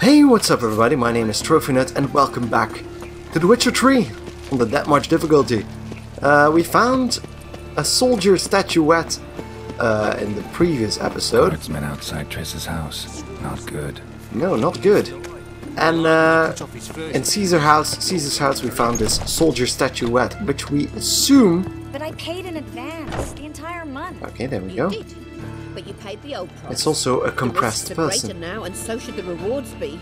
Hey, what's up everybody? My name is TroVNut and welcome back to The Witcher 3 on the Death March difficulty. Uh, we found a soldier statuette uh, in the previous episode. Guardsmen outside Triss's house. Not good. No, not good. And uh, in Caesar house, Caesar's house, we found this soldier statuette, which we assume. But I paid in advance the entire month. Okay, there we go. Did, but you paid the old price. It's also a The compressed risks are person. now, and so should the rewards be.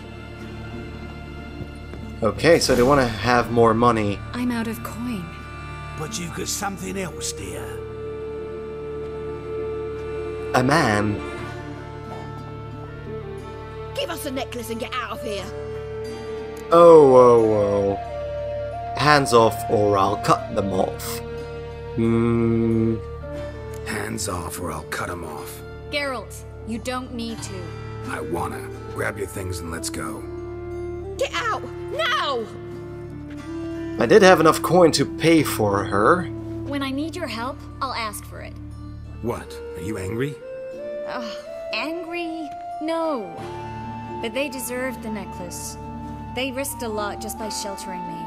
Okay, so they want to have more money. I'm out of coin. But you've got something else, dear. A man. Give us the necklace and get out of here. Oh, oh, oh. Hands off or I'll cut them off. Hmm. Hands off or I'll cut them off. Geralt, you don't need to. I wanna. Grab your things and let's go. Get out now! I did have enough coin to pay for her. When I need your help, I'll ask for it. What? Are you angry? Ugh, angry? No. But they deserved the necklace. They risked a lot just by sheltering me.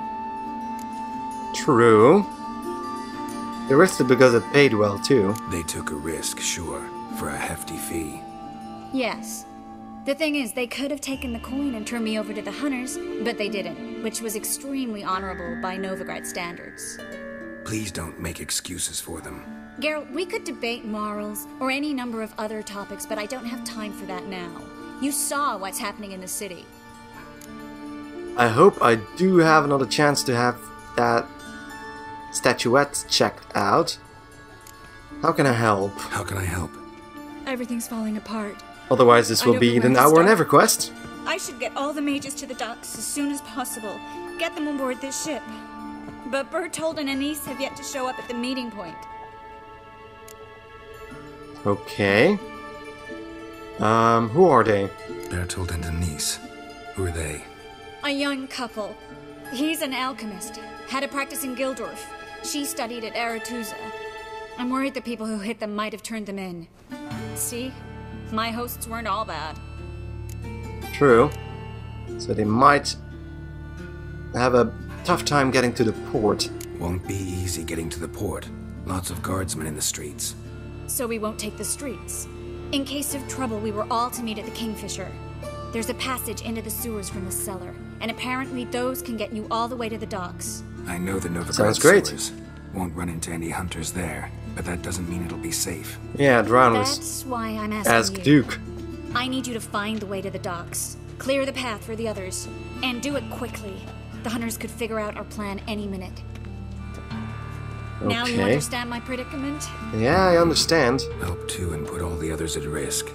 True. They risked it because it paid well too. They took a risk, sure, for a hefty fee. Yes. The thing is, they could have taken the coin and turned me over to the hunters, but they didn't, which was extremely honorable by Novigrad standards. Please don't make excuses for them. Geralt, we could debate morals or any number of other topics, but I don't have time for that now. You saw what's happening in the city. I hope I do have another chance to have that statuette checked out. How can I help? How can I help? Everything's falling apart. Otherwise, this will be an hour where to Now or start. Never quest. I should get all the mages to the docks as soon as possible. Get them on board this ship. But Bertold and Anisse have yet to show up at the meeting point. Okay. Um, who are they? Bertold and Denise. Who are they? A young couple. He's an alchemist, had a practice in Gildorf. She studied at Aretuza. I'm worried the people who hit them might have turned them in. See? My hosts weren't all bad. True. So they might have a tough time getting to the port. Won't be easy getting to the port. Lots of guardsmen in the streets. So we won't take the streets. In case of trouble, we were all to meet at the Kingfisher. There's a passage into the sewers from the cellar, and apparently those can get you all the way to the docks. I know the Novigrad Sounds great. sewers. Won't run into any hunters there, but that doesn't mean it'll be safe. Yeah, Drown was That's why I'm asking ask you. Duke. I need you to find the way to the docks, clear the path for the others, and do it quickly. The hunters could figure out our plan any minute. Okay. Now you understand my predicament? Yeah, I understand. Help two and put all the others at risk.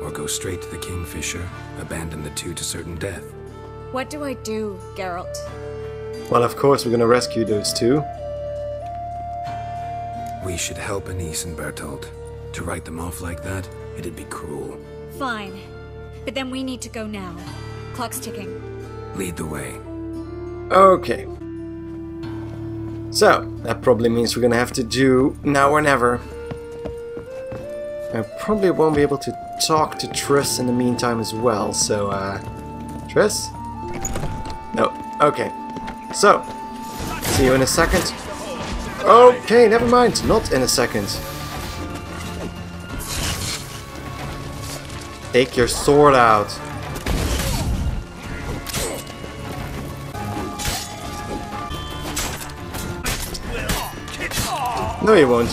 Or go straight to the Kingfisher, abandon the two to certain death. What do I do, Geralt? Well, of course, we're gonna rescue those two. We should help Anisse and Bertold. To write them off like that, it'd be cruel. Fine. But then we need to go now. Clock's ticking. Lead the way. Okay. So, that probably means we're gonna have to do now or never. I probably won't be able to talk to Triss in the meantime as well, so, uh. Triss? No. Okay. So, see you in a second. Okay, never mind. Not in a second. Take your sword out. No, you won't.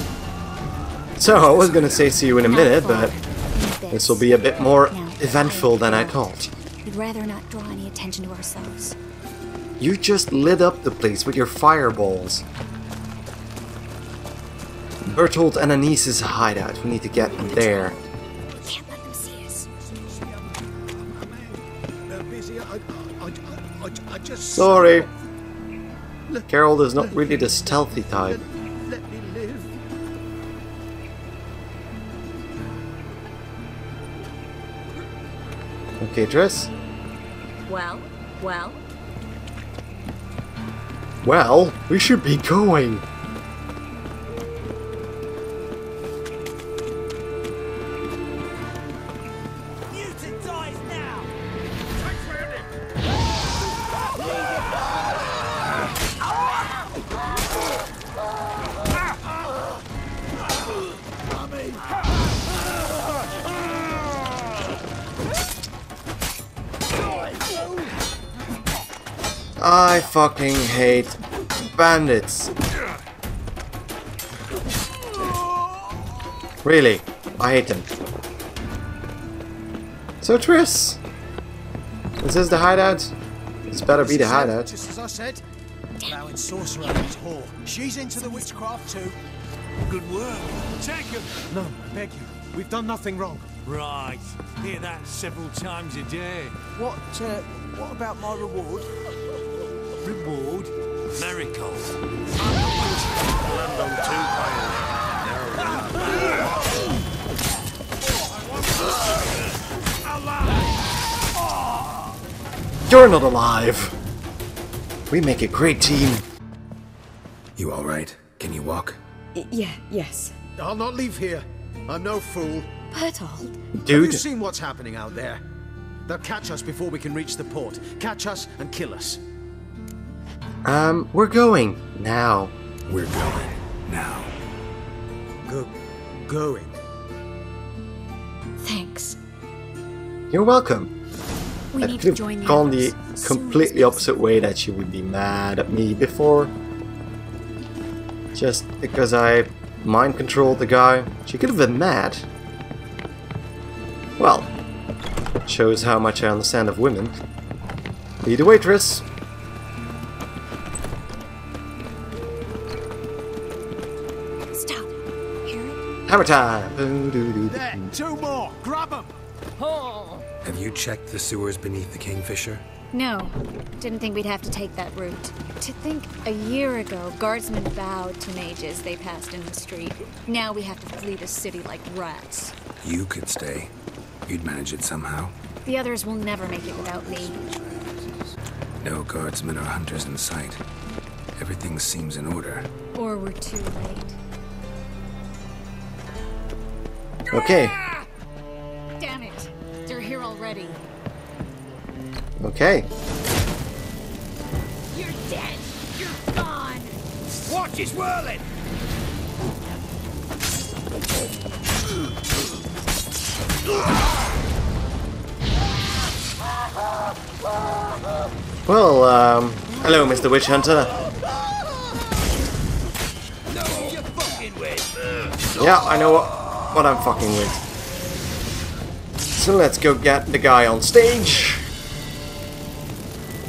So, I was gonna say see you in a minute, but this will be a bit more eventful than I thought. We'd rather not draw any attention to ourselves. You just lit up the place with your fireballs. Bertold and Anisse's hideout. We need to get there. We can't let them just. Sorry. Carol is not really the stealthy type. Let me live. Okay, Triss. Well, well, Well, we should be going. Fucking hate bandits. Really, I hate them. So Triss, this is this the hideout? This better be the hideout. Just as I said. Allowing sorcerer and his whore. She's into the witchcraft too. Good work. Take him. No, I beg you. We've done nothing wrong. Right. Hear that several times a day. What, uh, what about my reward? Reward? Miracle. Land on two You're not alive. We make a great team. You alright? Can you walk? Yeah, yes. I'll not leave here. I'm no fool. Bertold. Have you Dude, seen what's happening out there? They'll catch us before we can reach the port. Catch us and kill us. Um, we're going now. We're going. Now. Go, going. Thanks. You're welcome. We I need could to have join the gone the others as soon as completely opposite way that she would be mad at me before. Just because I mind controlled the guy. She could have been mad. Well, shows how much I understand of women. Be the waitress. Stop. Hear it? Hammer time. There, two more. Grab them. Oh. Have you checked the sewers beneath the Kingfisher? No. Didn't think we'd have to take that route. To think a year ago, guardsmen bowed to mages they passed in the street. Now we have to flee the city like rats. You could stay. You'd manage it somehow. The others will never make it without me. No guardsmen or hunters in sight. Everything seems in order. Or we're too late. Okay, Damn it! They're here already. okay. You're dead! You're gone! Watch his whirling! Well, um, hello, Mr. Witch Hunter. No, you're fucking with. Yeah, I know what, what I'm fucking with. So let's go get the guy on stage.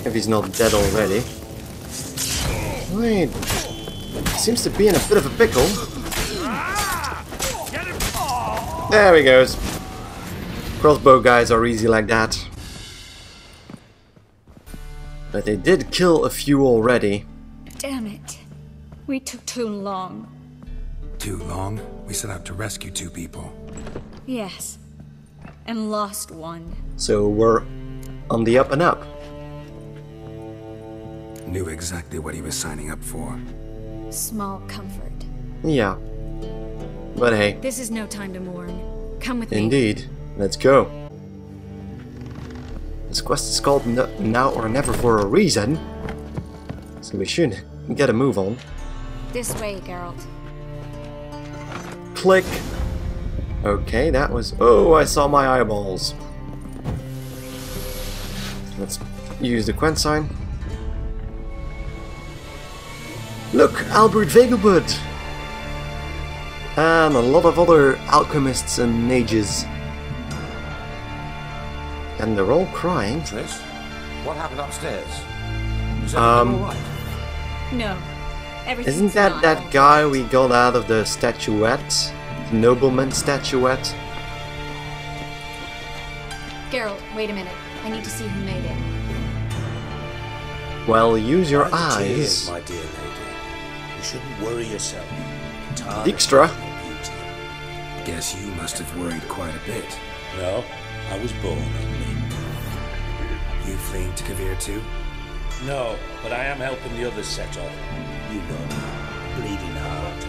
If he's not dead already. Wait. Seems to be in a bit of a pickle. There he goes. Crossbow guys are easy like that. But they did kill a few already. Damn it. We took too long. Too long? We set out to rescue two people. Yes. And lost one. So we're on the up and up. Knew exactly what he was signing up for. Small comfort. Yeah. But hey, This is no time to mourn. Come with me. Indeed. Let's go. This quest is called N Now or Never for a reason. So we should get a move on. This way, Geralt. Click. Okay, that was... Oh, I saw my eyeballs. Let's use the Quen sign. Look, Albert Vegelbud! And a lot of other alchemists and mages. And they're all crying. Triss, what happened upstairs? Is Um, everything alright? No. Everything's Isn't that not that guy we got out of the statuette? The nobleman statuette? Geralt, wait a minute. I need to see who made it. Well, use your Mind the tears, eyes. my dear lady. You shouldn't worry yourself. Time Dijkstra. is your beauty. Guess you must have worried quite a bit. No, I was born ugly. You fleeing to Kovir too? No, but I am helping the others set off. You know, bleeding heart.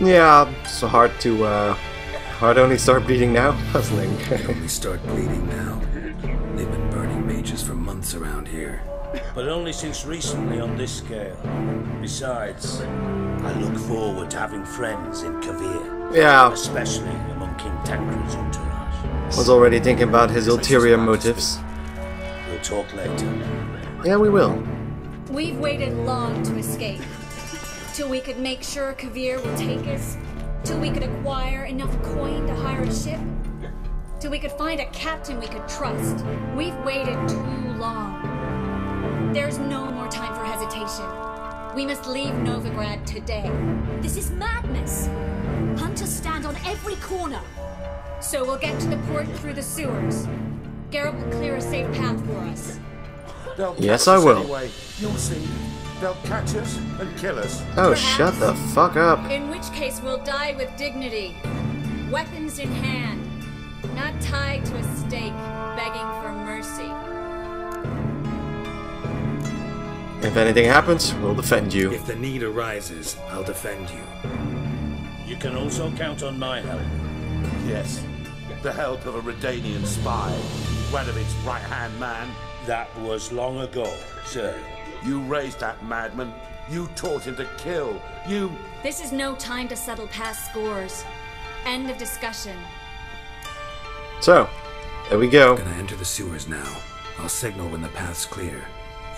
Yeah, it's hard to, uh... Hard only start bleeding now? Puzzling. Only start bleeding now. They've been burning mages for months around here. But only since recently on this scale. Besides, I look forward to having friends in Kovir, yeah, especially among King Tankred's entourage. was already thinking about his ulterior motives. We'll talk later. Yeah, we will. We've waited long to escape. Till we could make sure Kovir will take us. Till we could acquire enough coin to hire a ship. Till we could find a captain we could trust. We've waited too long. There's no more time for hesitation. We must leave Novigrad today. This is madness. Hunters stand on every corner. So we'll get to the port through the sewers. Geralt will clear a safe path for us. They'll Yes, I will. Anyway. You'll see. They'll catch us and kill us. Oh, shut the fuck up. In which case, we'll die with dignity. Weapons in hand. Not tied to a stake, begging for mercy. If anything happens, we'll defend you. If the need arises, I'll defend you. You can also count on my help. Yes. The help of a Redanian spy. One of its right-hand man. That was long ago, sir. You raised that madman. You taught him to kill. You... This is no time to settle past scores. End of discussion. So, there we go. Gonna enter the sewers now. I'll signal when the path's clear.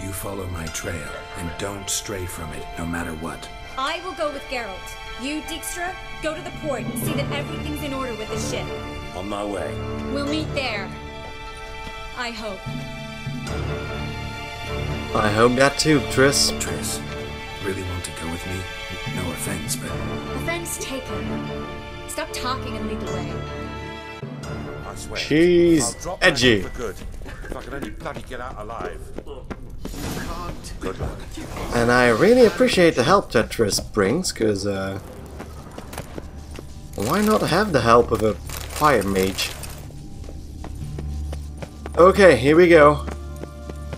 You follow my trail, and don't stray from it, no matter what. I will go with Geralt. You, Dijkstra, go to the port and see that everything's in order with the ship. On my way. We'll meet there. I hope. I hope that too, Triss. Triss, really want to go with me? No offense, but Offense taken. Stop talking and lead the way. I swear. She's I'll drop that edgy. for good. If I can only bloody get out alive. Good luck. And I really appreciate the help that Triss brings, because, uh... Why not have the help of a fire mage? Okay, here we go.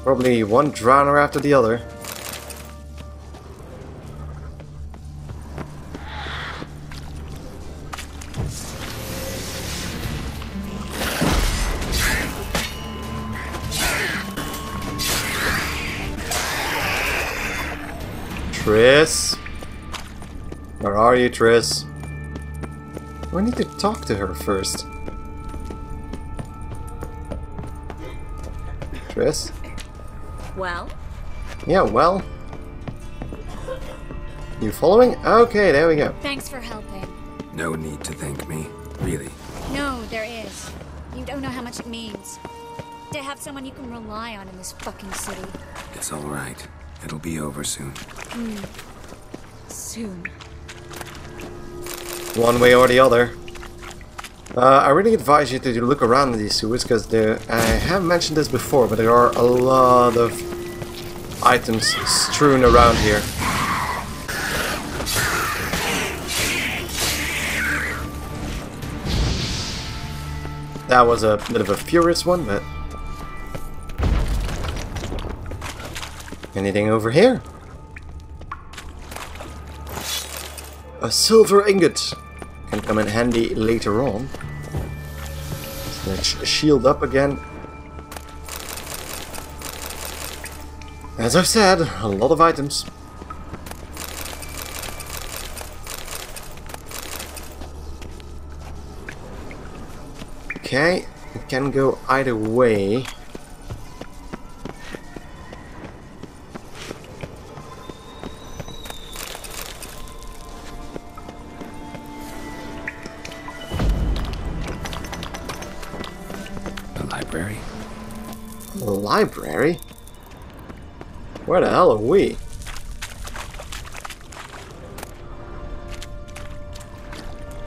Probably one drowner after the other. Triss? Where are you, Triss? We need to talk to her first. Triss? Well, Yeah, well. You following? Okay, there we go. thanks for helping. no need to thank me. Really. No, there is. You don't know how much it means. To have someone you can rely on in this fucking city. It's alright. It'll be over soon. Hmm. Soon. One way or the other. Uh, I really advise you to look around these sewers because. I have mentioned this before, but there are a lot of items strewn around here. That was a bit of a furious one, but anything over here? A silver ingot can come in handy later on. So let's shield up again. As I've said, a lot of items. Okay, it can go either way. We?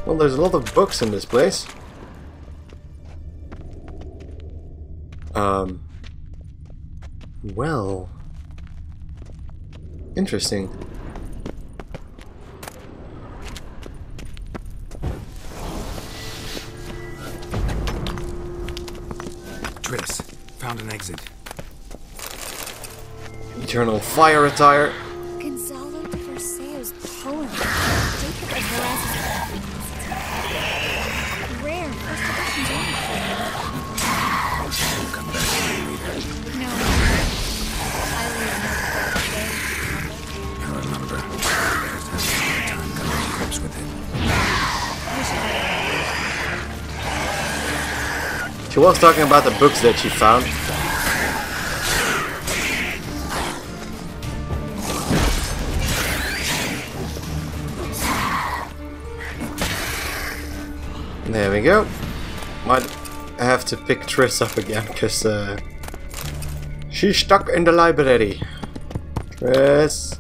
Well, there's a lot of books in this place. Um. Well. Interesting. Triss, found an exit. Eternal fire attire. Gonzalo de Versailles' poem. Jacob of Harass's Rare first edition We'll come back to later. No. I leave. I remember. Just having a hard time coming to grips with it. She was talking about the books that she found. Go. Might have to pick Triss up again, because uh, she's stuck in the library. Triss.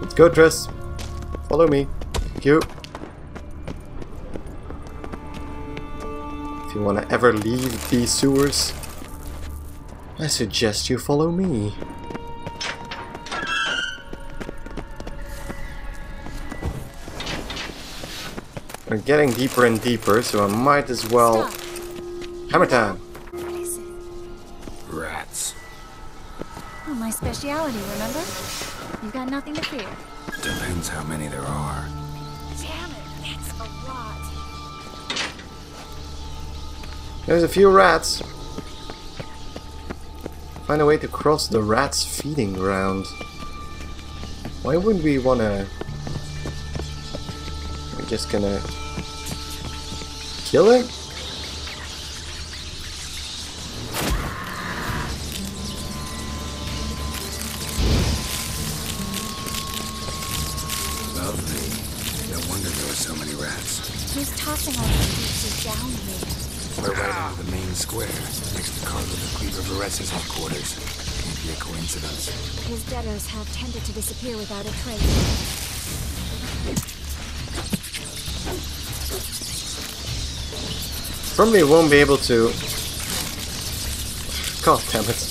Let's go, Triss. Follow me. Thank you. If you want to ever leave these sewers, I suggest you follow me. We're getting deeper and deeper, so I might as well... Stop. Hammer time! What is it? Rats. Oh, my speciality, remember? You've got nothing to fear. Depends how many there are. Damn it, that's a lot. There's a few rats. Find a way to cross the rats' feeding ground. Why wouldn't we wanna... We're just gonna... Kill it? Lovely. No wonder there were so many rats. He's tossing all the pieces down here. We're right under the main square, next to Carlo the Cleaver Varese's headquarters. Can't be a coincidence. His debtors have tended to disappear without a trace. Probably won't be able to... God damn it.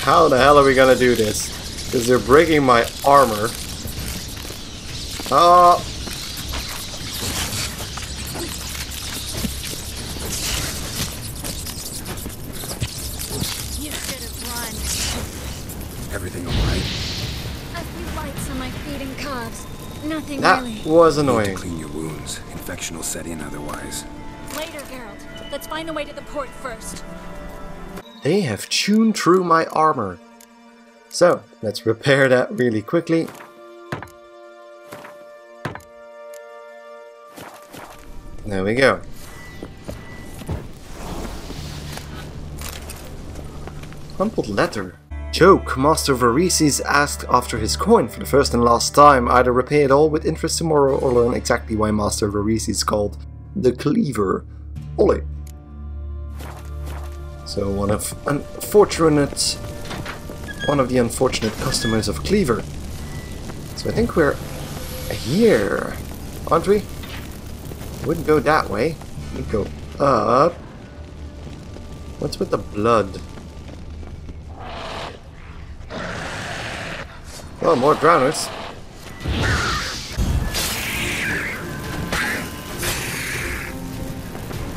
How the hell are we gonna do this? Because they're breaking my armor. Oh! Was Need to annoying. clean your wounds. Infection will set in otherwise. Later, Geralt. Let's find a way to the port first. They have tuned through my armor. So, let's repair that really quickly. There we go. Crumpled letter. Joke, Master Varese asked after his coin for the first and last time. Either repay it all with interest tomorrow or learn exactly why Master Varese called the Cleaver. Ollie. So one of unfortunate, one of the unfortunate customers of Cleaver. So I think we're here, aren't we? Wouldn't go that way. We'd go up. What's with the blood? Oh, more drowners.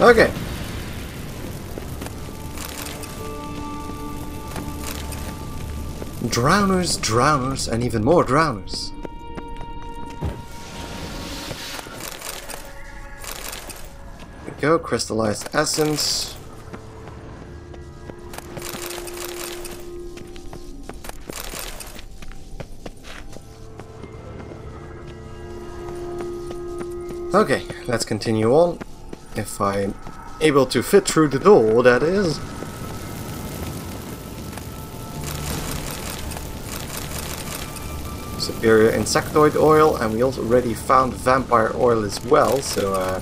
Okay. Drowners, drowners, and even more drowners. There we go, crystallized essence. Okay, let's continue on. If I'm able to fit through the door, that is. Superior insectoid oil, and we also already found vampire oil as well, so uh,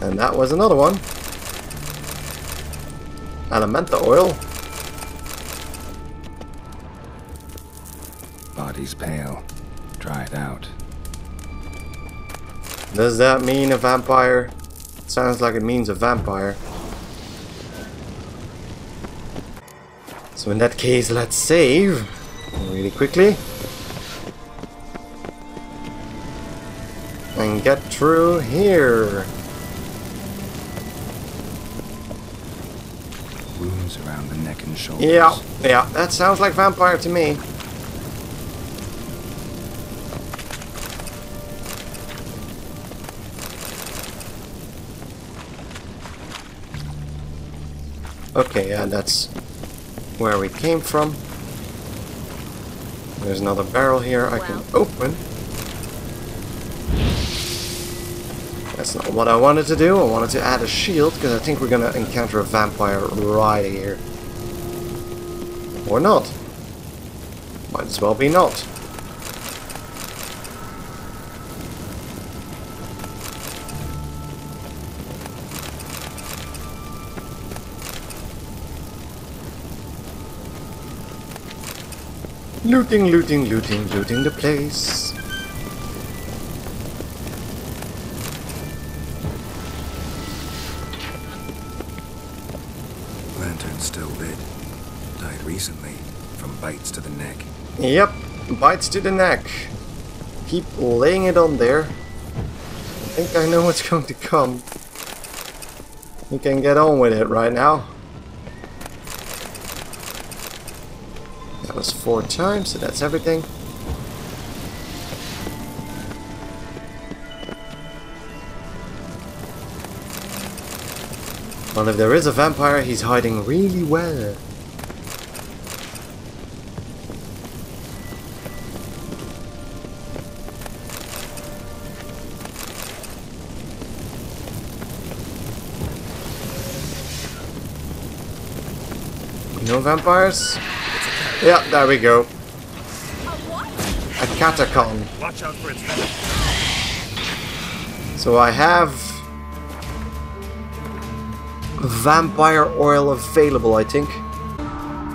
And that was another one. Elementa oil. Body's pale. Dry it out. Does that mean a vampire? Sounds like it means a vampire. So in that case, let's save really quickly. And get through here. Wounds around the neck and shoulders. Yeah, yeah, that sounds like vampire to me. Okay, yeah, that's where we came from. There's another barrel here I can open. That's not what I wanted to do. I wanted to add a shield because I think we're gonna encounter a vampire right here. Or not. Might as well be not. Looting, looting, looting, looting the place. Lantern still lit. Died recently, from bites to the neck. Yep, bites to the neck. Keep laying it on there. I think I know what's going to come. We can get on with it right now. Four times, so that's everything. Well, if there is a vampire, he's hiding really well. No vampires? Yeah, there we go. A katakan. Watch out for its venom. So I have vampire oil available, I think.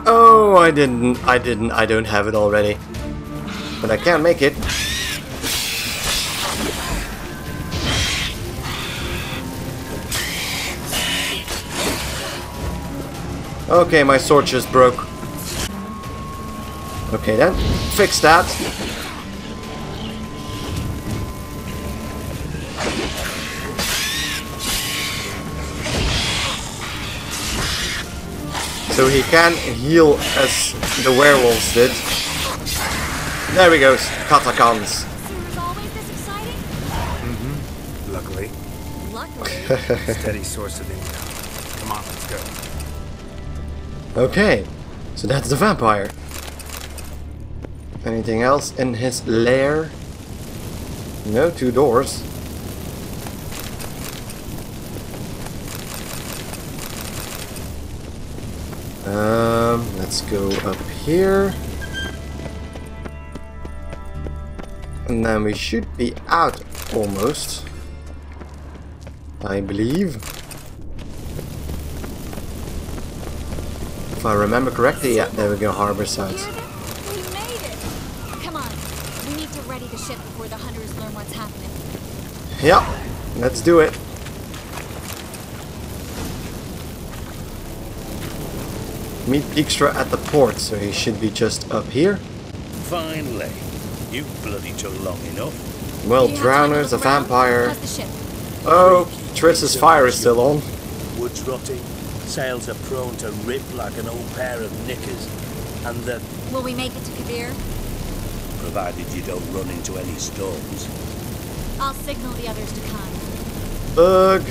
Oh, I didn't. I didn't. I don't have it already. But I can't make it. Okay, my sword just broke. Okay then, fix that. So he can heal as the werewolves did. There we go, catacombs. Seems always this exciting? Luckily, Luckily. steady source of income. Come on, let's go. Okay, so that's the vampire. Anything else in his lair? No, two doors. Um, let's go up here. And then we should be out almost. I believe. If I remember correctly, yeah, there we go, harbor side. Hear that? We made it! Come on. We need to ready the ship before the hunters learn what's happening. Yeah, let's do it. Meet Dijkstra at the port, so he should be just up here. Finally. You bloody took long enough. Well, You have time to Drowners, a look vampire. How's the ship? Oh, Triss's fire is still on. Wood's rotting. Sails are prone to rip like an old pair of knickers. And the Will we make it to Kovir? provided you don't run into any storms. I'll signal the others to come. Bug!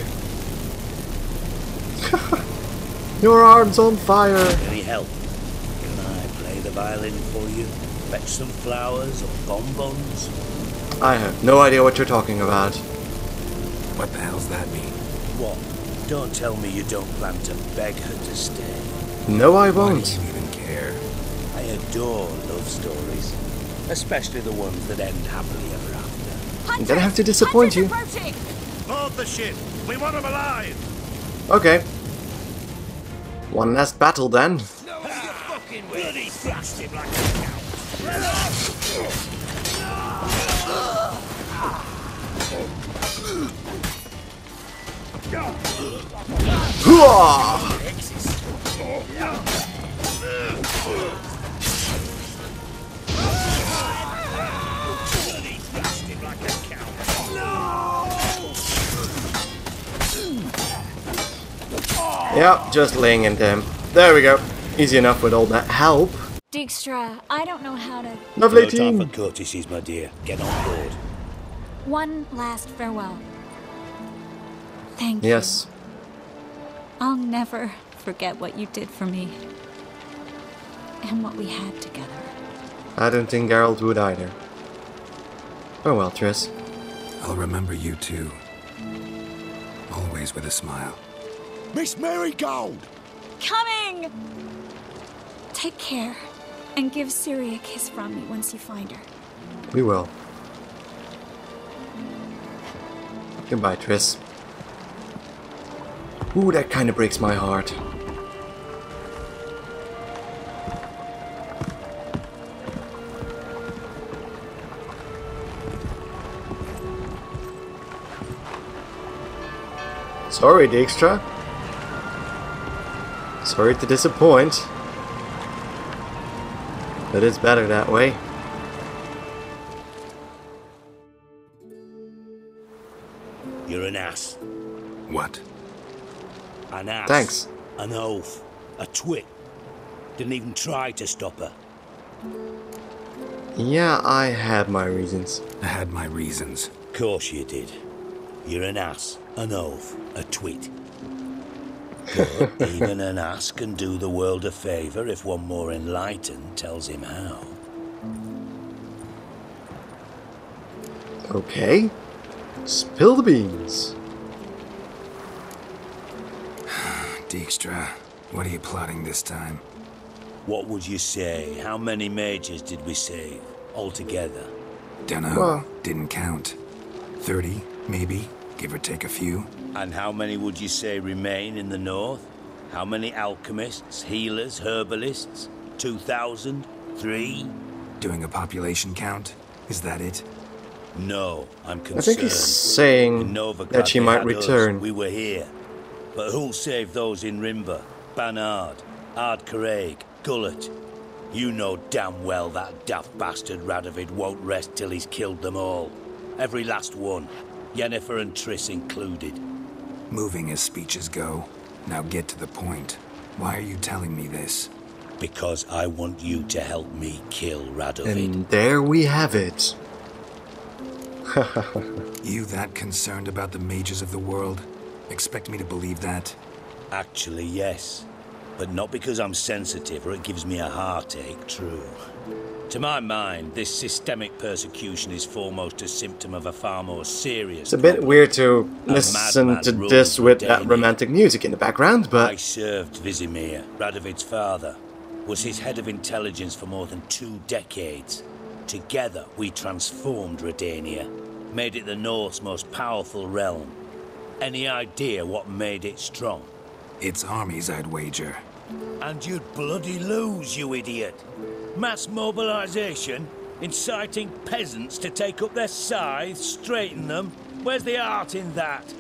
Your arm's on fire! Any help? Can I play the violin for you? Fetch some flowers or bonbons? I have no idea what you're talking about. What the hell's that mean? What? Don't tell me you don't plan to beg her to stay. No, I won't. Why do won't. you even care? I adore love stories, especially the ones that end happily ever after. I'm gonna have to disappoint you. Board the ship. We want him alive. Okay. One last battle then. Bloody thrashed him like a cow. Yep, just laying into him. There we go. Easy enough with all that help. Dijkstra, I don't know how to... Lovely No time for team. courtesies, my dear. Get on board. One last farewell. Thank Yes. you. Yes. I'll never forget what you did for me. And what we had together. I don't think Geralt would either. Oh well, Triss. I'll remember you too. always with a smile. Miss Merigold! Coming! Take care, and give Ciri a kiss from me once you find her. We will. Goodbye, Triss. Ooh, that kind of breaks my heart. Sorry, Dijkstra. Sorry to disappoint. But it's better that way. You're an ass. What? An ass. Thanks. An oaf. A twit. Didn't even try to stop her. Yeah, I had my reasons. I had my reasons. Of course you did. You're an ass, an oaf, a twit. But even an ass can do the world a favour if one more enlightened tells him how. Okay. Spill the beans. Dijkstra, what are you plotting this time? What would you say? How many mages did we save altogether? Dunno. Well- Didn't count. 30, maybe, give or take a few. And how many would you say remain in the north? How many alchemists, healers, herbalists? Two thousand? Three? Doing a population count? Is that it? No, I'm concerned. I think he's saying In that she might had us. return. We were here. But who'll save those in Rinde? Banard, Ard Carraigh, Gulet? You know damn well that daft bastard Radovid won't rest till he's killed them all. Every last one. Yennefer and Triss included. Moving as speeches go. Now get to the point. Why are you telling me this? Because I want you to help me kill Radovid. And there we have it. You that concerned about the mages of the world? Expect me to believe that? Actually, yes. But not because I'm sensitive or it gives me a heartache, true. To my mind, this systemic persecution is foremost a symptom of a far more serious. It's a bit weird to listen to this with that romantic music in the background, but. I but served Vizimir, Radovid's father, was his head of intelligence for more than two decades. Together, we transformed Redania, made it the North's most powerful realm. Any idea what made it strong? It's armies, I'd wager. And you'd bloody lose, you idiot. Mass mobilization, inciting peasants to take up their scythes, straighten them. Where's the art in that?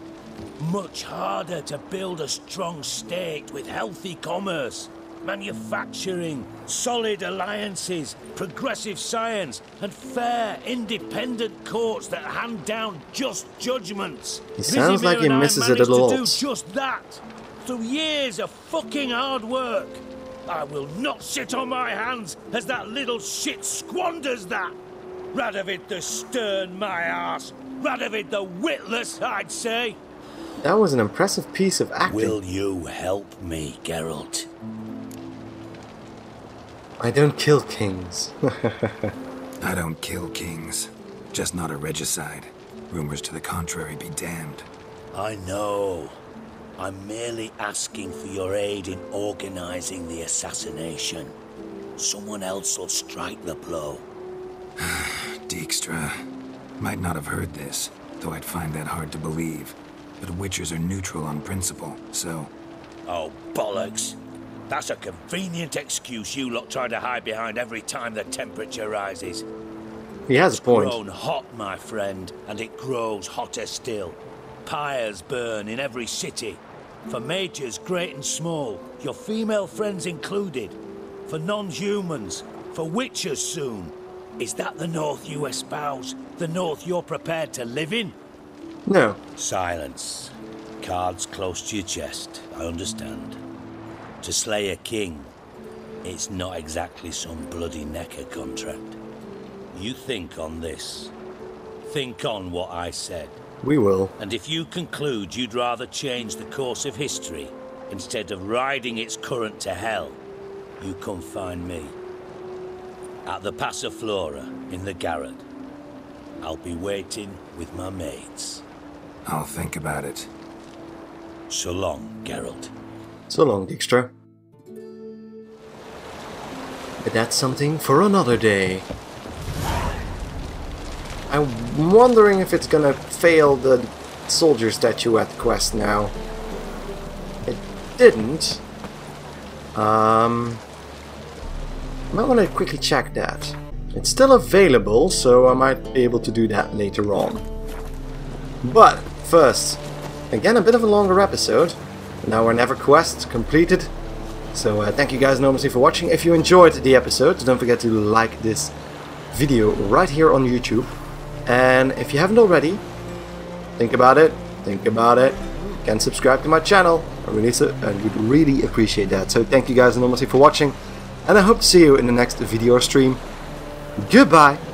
Much harder to build a strong state with healthy commerce, manufacturing, solid alliances, progressive science, and fair, independent courts that hand down just judgments. He sounds like he Vizimir and I misses it a lot. To do just that through years of fucking hard work. I will not sit on my hands as that little shit squanders that. Radovid the stern, my ass. Radovid the witless, I'd say. that was an impressive piece of acting. Will you help me, Geralt? I don't kill kings. I don't kill kings. Just not a regicide. Rumors to the contrary be damned. I know. I'm merely asking for your aid in organizing the assassination. Someone else will strike the blow. Dijkstra. Might not have heard this, though I'd find that hard to believe. But Witchers are neutral on principle, so Oh, bollocks. That's a convenient excuse you lot try to hide behind every time the temperature rises. he has a point. grown hot, my friend, and it grows hotter still. Pyres burn in every city. For majors great and small, your female friends included. For non-humans, for witchers soon. Is that the North you espouse? The North you're prepared to live in? No. Silence. Cards close to your chest, I understand. To slay a king, it's not exactly some bloody nekker contract. You think on this. Think on what I said. We will. And if you conclude you'd rather change the course of history instead of riding its current to hell, you come find me. At the Passiflora in the Garrett. I'll be waiting with my mates. I'll think about it. So long, Geralt. So long, Dijkstra. But that's something for another day. I'm wondering if it's gonna fail the soldier statuette quest now. It didn't. Um, I might want to quickly check that. It's still available, so I might be able to do that later on. But first, again a bit of a longer episode. Now or Never quest completed. So uh, thank you guys enormously for watching. If you enjoyed the episode, don't forget to like this video right here on YouTube. And if you haven't already, think about it, think about it, and subscribe to my channel. I really, I would really appreciate that. So thank you guys enormously for watching, and I hope to see you in the next video or stream. Goodbye!